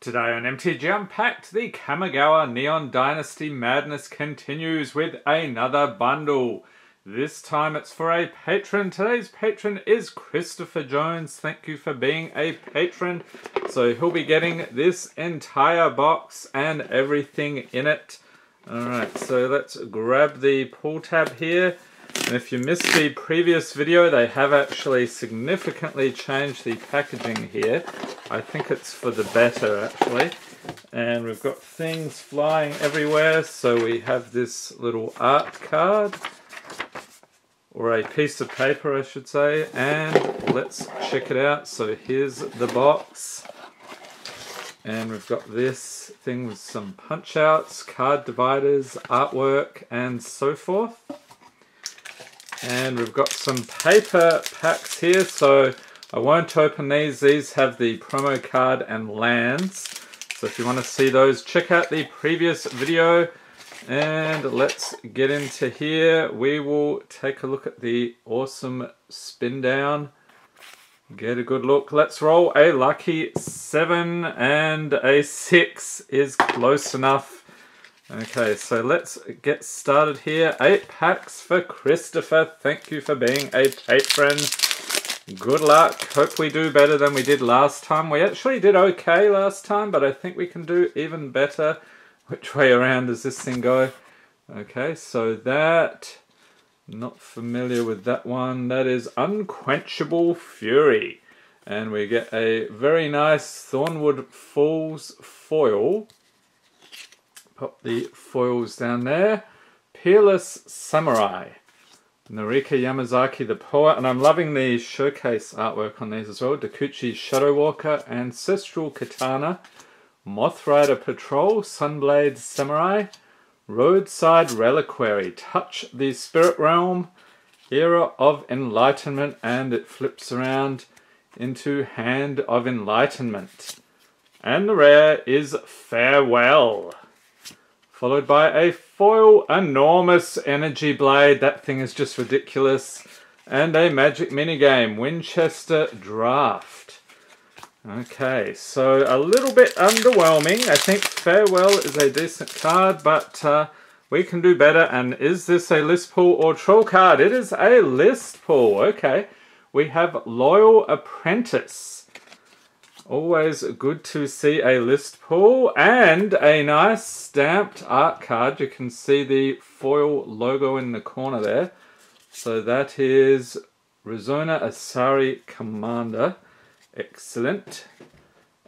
Today on MTG Unpacked, the Kamigawa Neon Dynasty madness continues with another bundle. This time it's for a patron. Today's patron is Christopher Jones. Thank you for being a patron. So he'll be getting this entire box and everything in it. Alright, so let's grab the pull tab here. And if you missed the previous video, they have actually significantly changed the packaging here. I think it's for the better actually. And we've got things flying everywhere. So we have this little art card, or a piece of paper I should say. And let's check it out. So here's the box. And we've got this thing with some punch outs, card dividers, artwork, and so forth. And we've got some paper packs here, so I won't open these. These have the promo card and lands. So if you want to see those, check out the previous video. And let's get into here. We will take a look at the awesome spin down. Get a good look. Let's roll a lucky seven and a six is close enough Okay, so let's get started here. Eight packs for Christopher. Thank you for being a patron. Good luck. Hope we do better than we did last time. We actually did okay last time, but I think we can do even better. Which way around does this thing go? Okay, so that... Not familiar with that one. That is Unquenchable Fury. And we get a very nice Thornwood Falls foil. Pop the foils down there. Peerless Samurai. Norika Yamazaki, the poet, and I'm loving the showcase artwork on these as well. Dokuchi Shadow Walker, Ancestral Katana, Moth Rider Patrol, Sunblade Samurai, Roadside Reliquary, Touch the Spirit Realm, Era of Enlightenment, and it flips around into Hand of Enlightenment. And the rare is Farewell followed by a foil enormous energy blade. That thing is just ridiculous. And a magic minigame, Winchester Draft. Okay, so a little bit underwhelming. I think Farewell is a decent card, but uh, we can do better. And is this a list pull or troll card? It is a list pull. Okay, we have Loyal Apprentice. Always good to see a list pull and a nice stamped art card. You can see the foil logo in the corner there. So that is Risona Asari Commander. Excellent.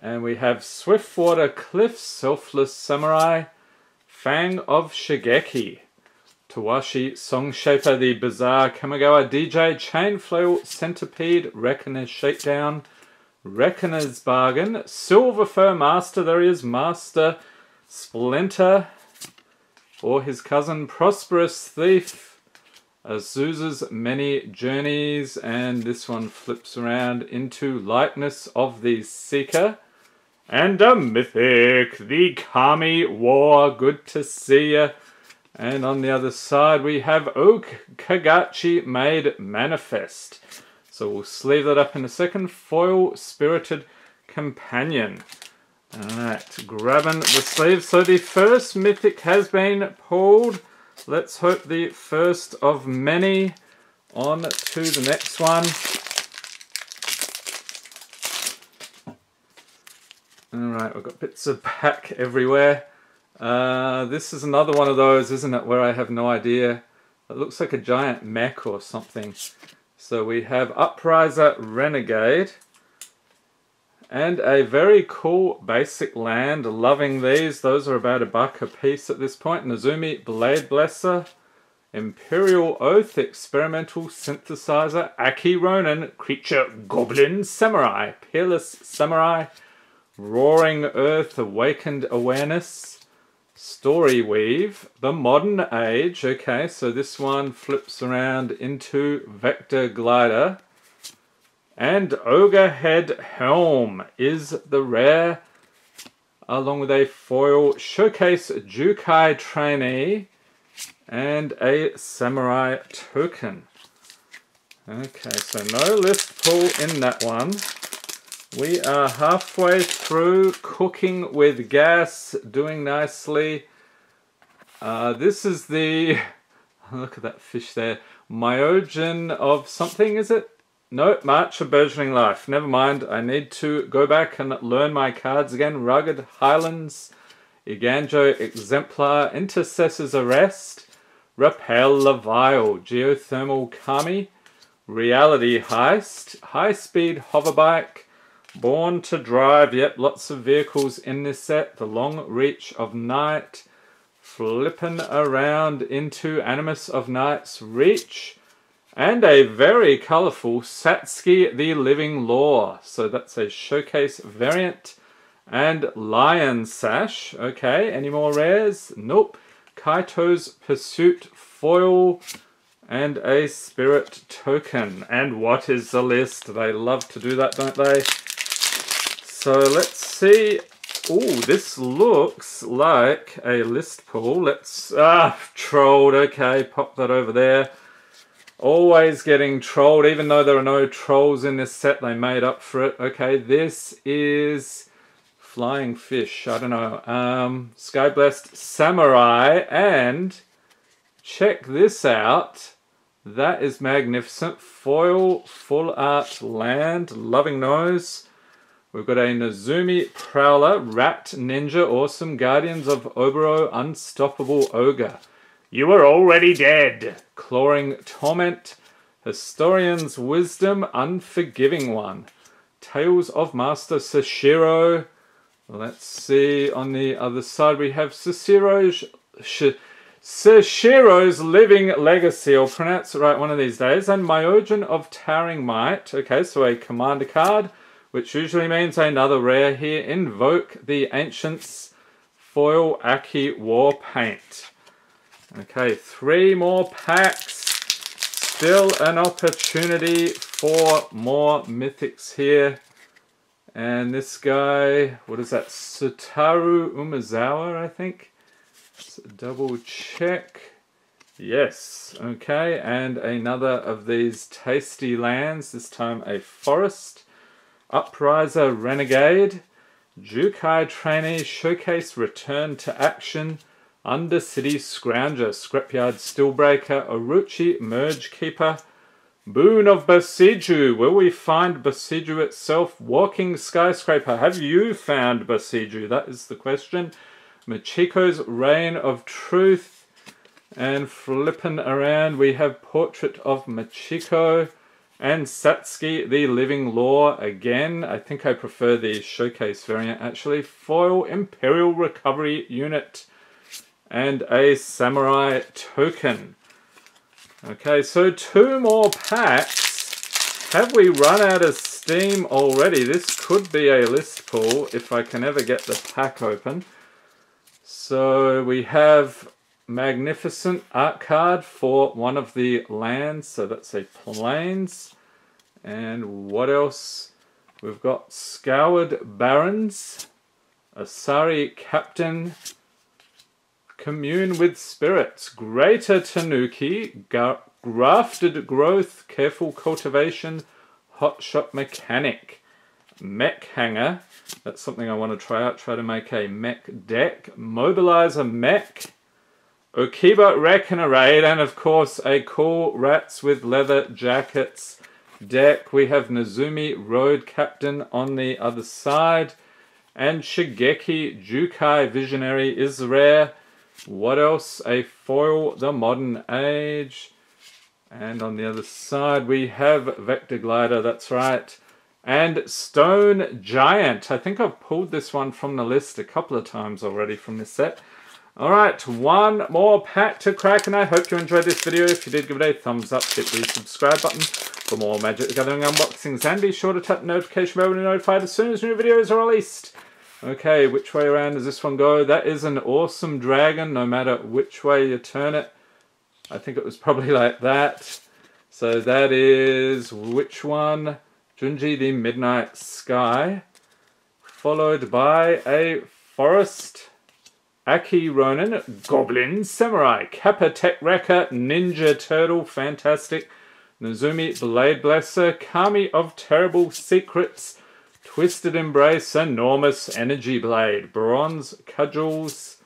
And we have Swiftwater Cliff, Selfless Samurai, Fang of Shigeki, Towashi Songshaper, the Bizarre Kamigawa DJ, Chain Flail Centipede, Reckoner Shakedown, Reckoner's Bargain, Silver Fur Master, there he is, Master Splinter, or his cousin Prosperous Thief, Azusa's Many Journeys, and this one flips around into Likeness of the Seeker, and a Mythic, the Kami War, good to see ya. And on the other side we have Oak Kagachi Made Manifest. So we'll sleeve that up in a second. Foil Spirited Companion. Alright, grabbing the sleeve. So the first mythic has been pulled. Let's hope the first of many. On to the next one. Alright, we've got bits of pack everywhere. Uh, this is another one of those, isn't it, where I have no idea. It looks like a giant mech or something. So we have Upriser Renegade and a very cool basic land. Loving these. Those are about a buck a piece at this point. Nezumi Blade Blesser, Imperial Oath, Experimental Synthesizer, Akki Ronin, Creature Goblin Samurai, Peerless Samurai, Roaring Earth, Awakened Awareness, Story Weave, the modern age. Okay, so this one flips around into Vector Glider. And Ogre Head Helm is the rare, along with a foil Showcase Jukai Trainee and a Samurai Token. Okay, so no list pull in that one. We are halfway through cooking with gas, doing nicely. Uh, this is the, look at that fish there, Myojin of something, is it? No, March of Burgeoning Life. Never mind, I need to go back and learn my cards again. Rugged Highlands, Eiganjo Exemplar, Intercessor's Arrest, Repel the Vile, Geothermal Kami, Reality Heist, High Speed Hoverbike, Born to Drive, yep, lots of vehicles in this set. The Long Reach of Night, flipping around into Animus of Night's Reach, and a very colourful Satsuki the Living Law. So that's a showcase variant. And Lion Sash. Okay, any more rares? Nope. Kaito's Pursuit Foil and a Spirit Token. And what is the list? They love to do that, don't they? So let's see. Oh, this looks like a list pull. Let's, ah, trolled. Okay, pop that over there. Always getting trolled, even though there are no trolls in this set, they made up for it. Okay, this is Flying Fish, I don't know. Um, Sky Blessed Samurai, and check this out. That is magnificent. Foil, full art land, loving nose. We've got a Nezumi Prowler, Rat Ninja, Awesome, Guardians of Oboro, Unstoppable Ogre. You are already dead. Clawing Torment, Historian's Wisdom, Unforgiving One. Tales of Master Sashiro. Let's see, on the other side we have Sashiro's, Sashiro's Living Legacy. I'll pronounce it right one of these days. And Myojin of Towering Might. Okay, so a commander card which usually means another rare here. Invoke the Ancients Foil Akki War Paint. Okay, three more packs. Still an opportunity for more mythics here. And this guy, what is that? Sutaru Umezawa, I think. Let's double check. Yes, okay, and another of these tasty lands, this time a forest. Upriser Renegade, Jukai Trainee Showcase Return to Action, Undercity Scrounger, Scrapyard Steelbreaker, Orochi Merge Keeper, Boon of Boseiju. Will we find Boseiju itself? Walking Skyscraper. Have you found Boseiju? That is the question. Machiko's Reign of Truth. And flipping around, we have Portrait of Machiko. And Satsuki, the Living Law again. I think I prefer the Showcase variant actually. Foil Imperial Recovery Unit. And a Samurai Token. Okay, so two more packs. Have we run out of steam already? This could be a list pull if I can ever get the pack open. So we have magnificent art card for one of the lands. So that's a plains. And what else? We've got Scoured Barrens, Asari Captain, Commune with Spirits, Greater Tanuki, Grafted Growth, Careful Cultivation, Hot Shot Mechanic, Mech Hangar, that's something I want to try out, try to make a mech deck, Mobilizer Mech, Okiba Raid, and of course a cool Rats with Leather Jackets deck. We have Nezumi Road Captain on the other side. And Shigeki Jukai Visionary is rare. What else? A foil, the Modern Age. And on the other side we have Vector Glider, that's right. And Stone Giant. I think I've pulled this one from the list a couple of times already from this set. Alright, one more pack to crack, and I hope you enjoyed this video. If you did, give it a thumbs up, hit the subscribe button for more Magic the Gathering unboxings, and be sure to tap the notification bell to be notified as soon as new videos are released. Okay, which way around does this one go? That is an awesome dragon, no matter which way you turn it. I think it was probably like that. So that is which one? Junji the Midnight Sky, followed by a forest Akki Ronin, Goblin, Samurai, Kappa Tech Wrecker, Ninja Turtle, Fantastic, Nezumi Blade Blesser, Kami of Terrible Secrets, Twisted Embrace, Enormous Energy Blade, Bronze Cudgels,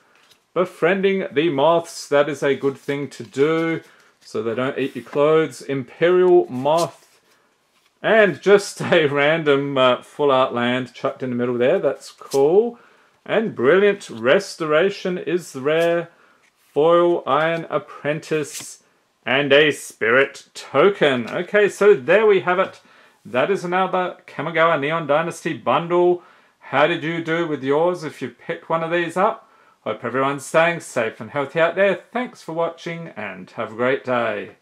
Befriending the Moths, that is a good thing to do so they don't eat your clothes. Imperial Moth, and just a random uh, full art land chucked in the middle there, that's cool. And Brilliant Restoration is the rare, Foil Iron Apprentice, and a Spirit Token. Okay, so there we have it. That is another Kamigawa Neon Dynasty bundle. How did you do with yours if you picked one of these up? Hope everyone's staying safe and healthy out there. Thanks for watching and have a great day.